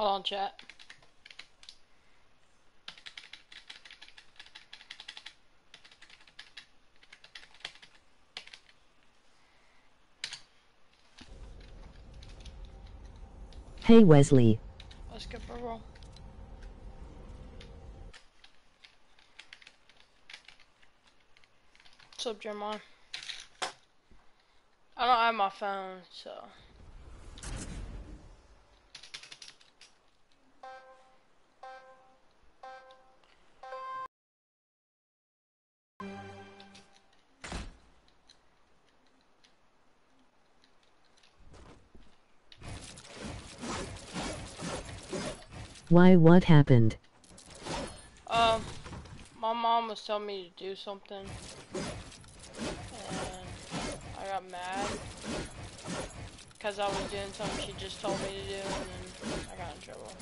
Hold on, chat. Hey Wesley. Let's go, bro. What's up, Jeremiah? I don't have my phone, so. Why what happened? Um, my mom was telling me to do something, and I got mad because I was doing something she just told me to do, and then I got in trouble.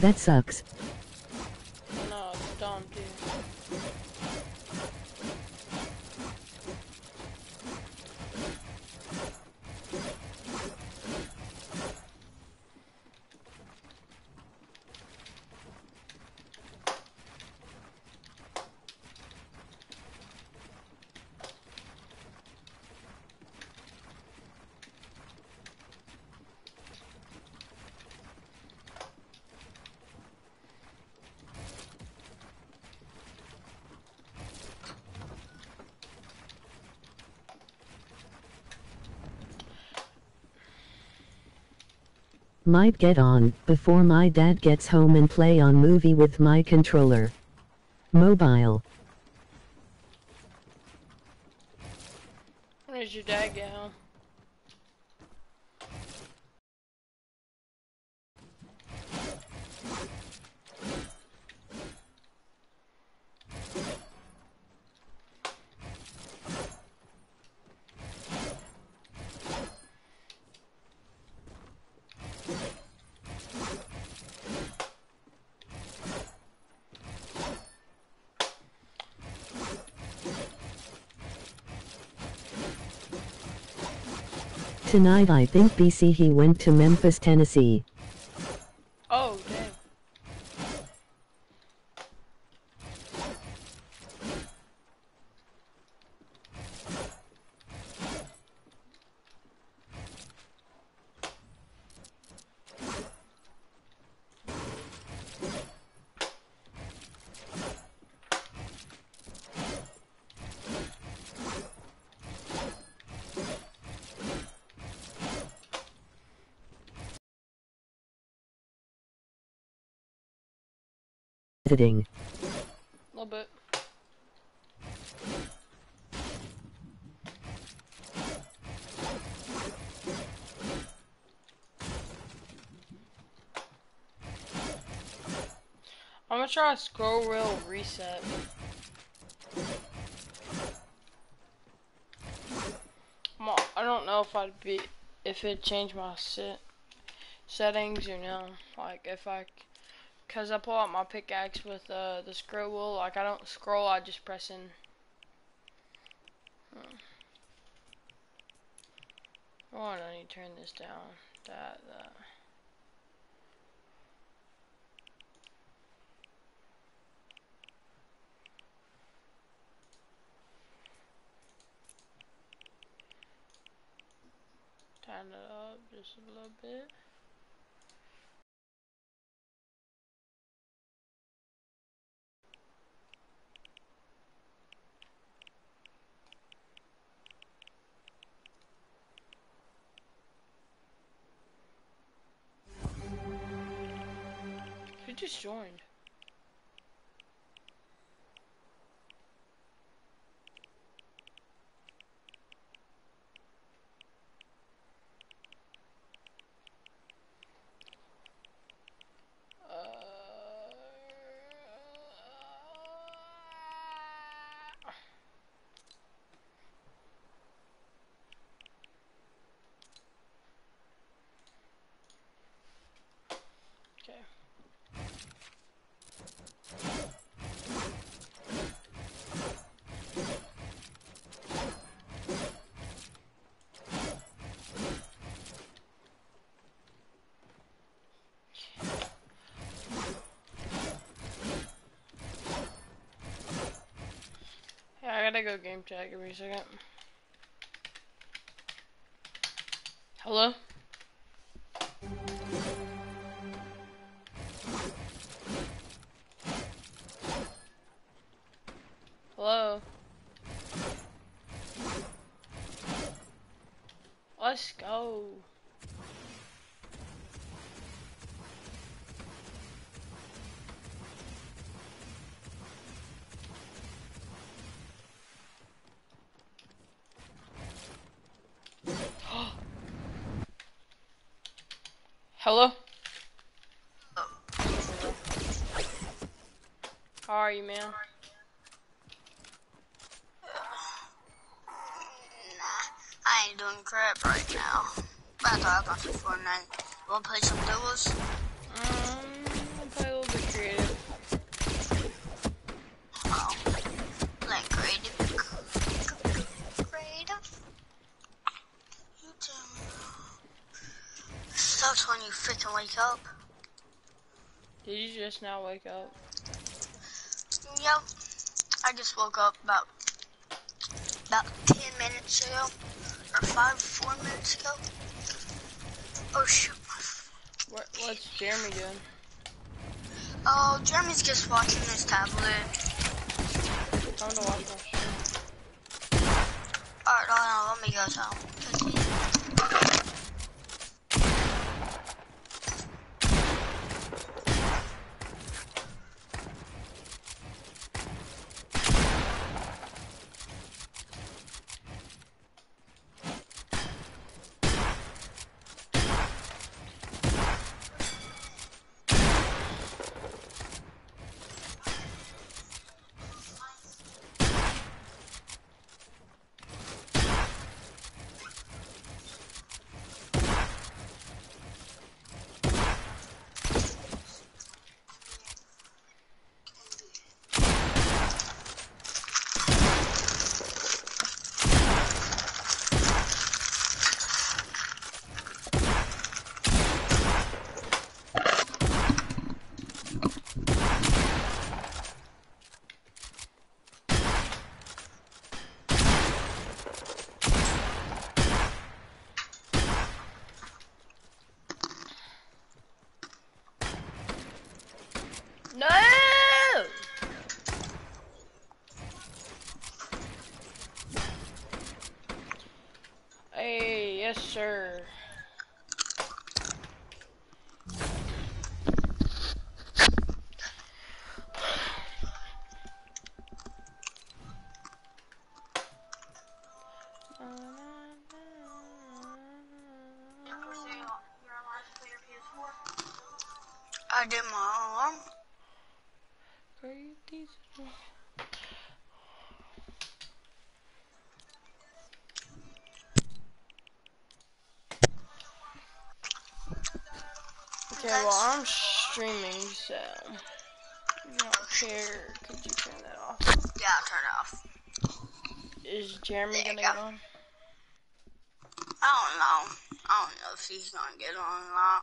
That sucks. No, it's dumb, dude. Might get on before my dad gets home and play on movie with my controller. Mobile. When does your dad get Tonight I think BC he went to Memphis, Tennessee. Oh, dang. Editing. A little bit. I'm gonna try a scroll wheel reset. I don't know if I'd be if it changed my set settings or no. Like if I Cause I pull out my pickaxe with uh, the scroll wheel. Like I don't scroll, I just press in. Hmm. Oh, I need to turn this down. That, that. Turn it up just a little bit. Just joined? Uh, gotta go game chat. Give me a second. Hello? Hello? Let's go. Hello? How are you, man? Nah, I ain't doing crap right now. But I thought about some Fortnite. Wanna play some duos? Um, I'll play a little bit creative. Oh, like creative. Creative? You tell me. Sucks when you freaking wake up. Did you just now wake up? Yep. I just woke up about about ten minutes ago. Or five, four minutes ago. Oh shoot. What, what's Jeremy doing? Oh, Jeremy's just watching his tablet. Time to watch stream. Alright, hold on, let me go so. I did my alarm. Okay, well, I'm streaming, so. You don't care, could you turn that off? Yeah, I'll turn it off. Is Jeremy gonna you get go. on? I don't know. I don't know if he's gonna get on or not.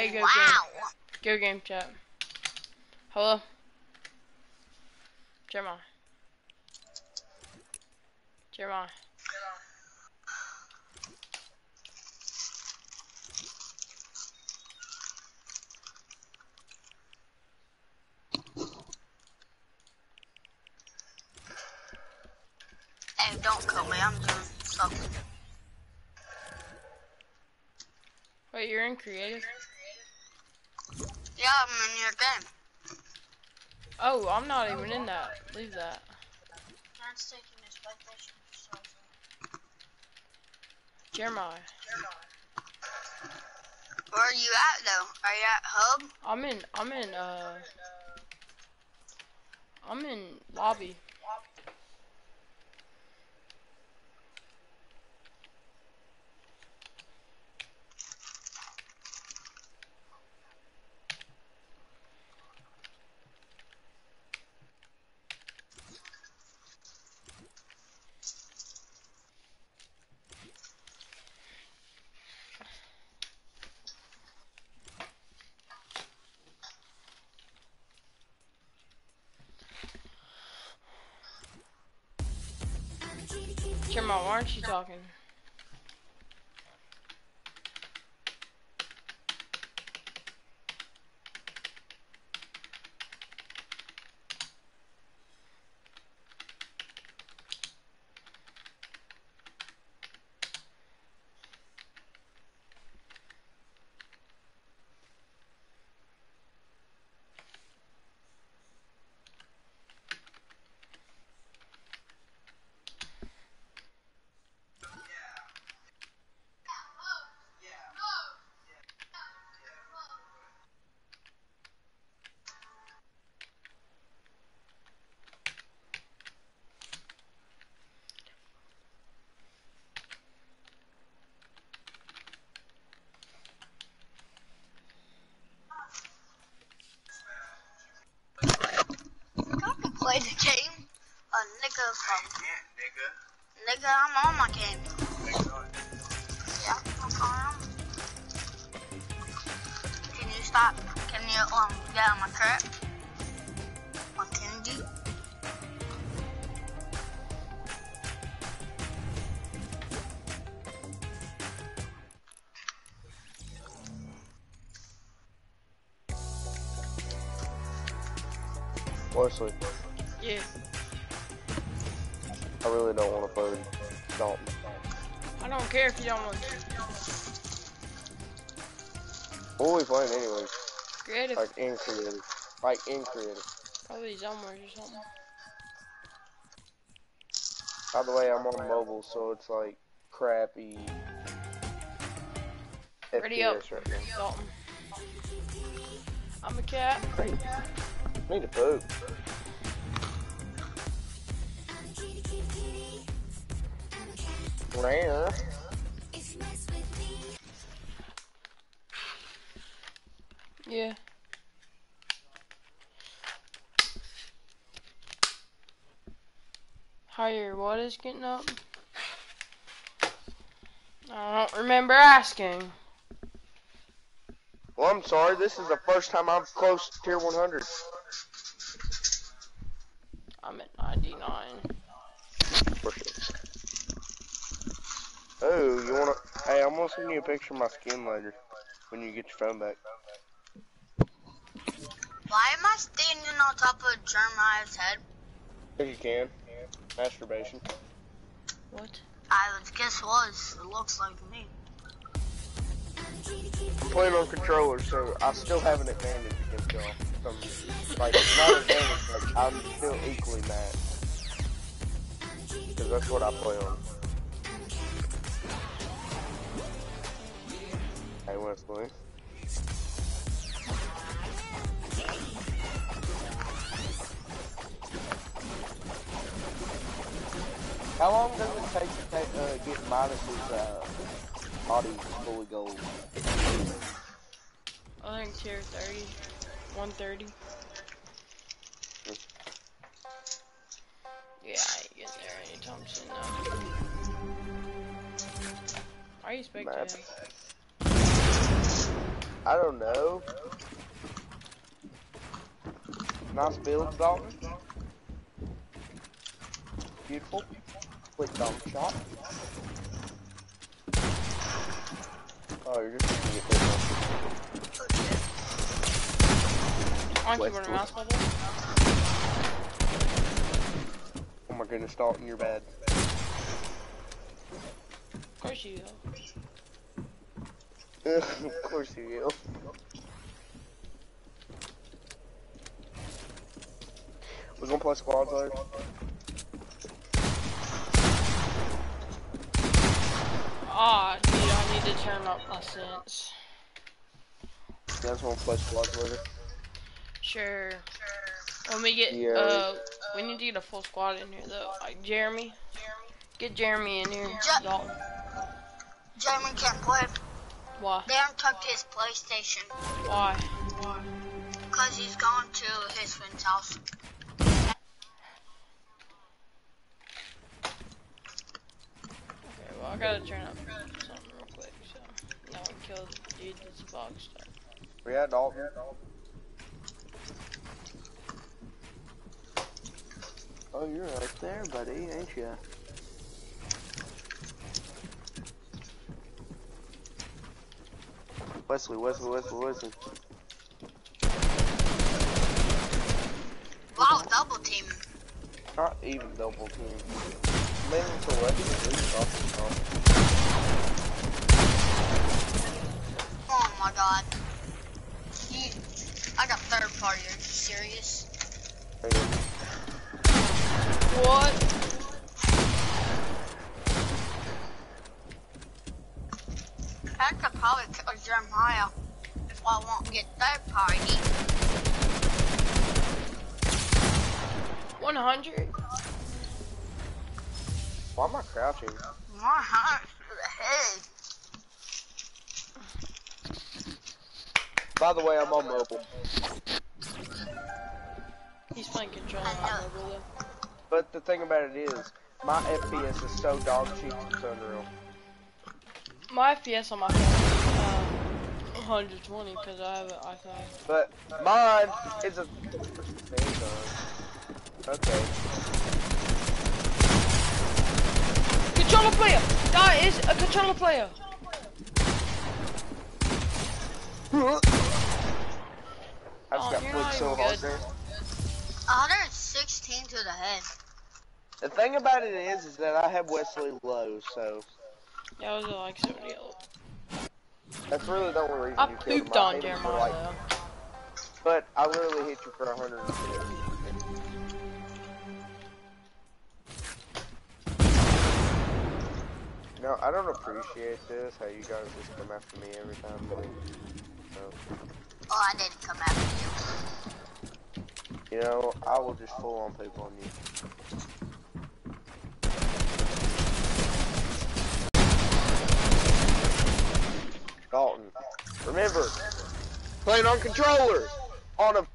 Hey, go game. Go game chat. Hello? Jeremiah. Jeremiah. Hey, don't kill me. I'm doing something. Wait, you're in creative? Yeah, I'm in your game. Oh, I'm not even in that. Leave that. That's taking his vacation. Jeremiah. Where are you at though? Are you at hub? I'm in, I'm in, uh, I'm in lobby. Jeremiah, why aren't you talking? Play the game. A nigga from nigga. nigga, I'm on my game. Yeah, I'm calling. Can you stop? Can you um get on my crap? On Kennedy? Wesley, Yeah, I really don't want to play Dalton. I don't care if you don't want to. What are we playing anyways? Creative, Like in creative. Like in creative. probably Zelmers or something. By the way, I'm on mobile, so it's like crappy. Ready up. FPS right now. Dalton. I'm a cat. Need to poop. Rare. Yeah. Higher, what is getting up? I don't remember asking. Well, I'm sorry. This is the first time I'm close to tier 100. I'm at 99. For sure. Oh, you wanna? Hey, I'm gonna send you a picture of my skin later when you get your phone back. Why am I standing on top of Jeremiah's head? If you can. Masturbation. What? I would guess was. It looks like me. I'm playing on controller, so I still have an advantage against y'all. Some, like, not advantage, like, I'm still equally mad. Because that's what I play on. Hey, Wesley. How long does it take to take, uh, get Midas's, uh, body fully gold? I think tier 30. 130. Yeah, I ain't getting there anytime soon though. Why are you Mad. spectating? I don't know. Nice build, Dalton. Beautiful. Quick dump shot. Oh, you're just gonna get this one. On keyboard and mouse bubble. Oh my goodness, Dalton, you're bad. Of course you though. of course you will. We're gonna play squads later. Ah, dude, I need to turn up my sense. You guys wanna play squads later? Sure. When we get, Yeah. uh, we need to get a full squad in here though. Like Jeremy. Get Jeremy in here. Je- Dalton. Jeremy can't play. Why? Darren took his PlayStation Why? Why? because he's gone to his friend's house. Okay, well I gotta turn up something real quick. So no one killed the dude that's a box star. We at Dalton. Oh, you're right there, buddy, ain't you? Wesley, Wesley, Wesley, Wesley. Wow, double team. Not even double team. Maybe for Wesley, leave off the top. Oh my god. He, I got third party. Are you serious? There you go. What? I could probably kill Jeremiah if I won't get third party. 100? Why am I crouching? My heart to the head. By the way, I'm on mobile. He's playing control on mobile though. But the thing about it is, my FPS is so dog cheap, it's unreal. My FPS on my phone is uh, 120 because I have an iPhone. But mine is a. There you go. Okay. Controller player! That is a controller player! I just Oh, got you're flipped not so hard there. 116 to the head. The thing about it is, is that I have Wesley low, so Yeah, I was at like 70 yellow. That's really the only reason I you pooped on hit him for, Jeremiah like- But I literally hit you for 150. No, I don't appreciate this, how you guys just come after me every time. But, so, Oh, I didn't come after you. you know, I will just full on people on you. Dalton, remember, playing on controller, on a